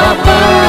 Bapak